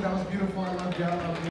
That was beautiful. I love you. I love you.